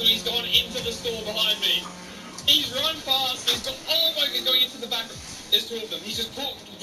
and he's gone into the store behind me. He's run past, he's got, oh my god, going into the back. There's two of them. He's just popped.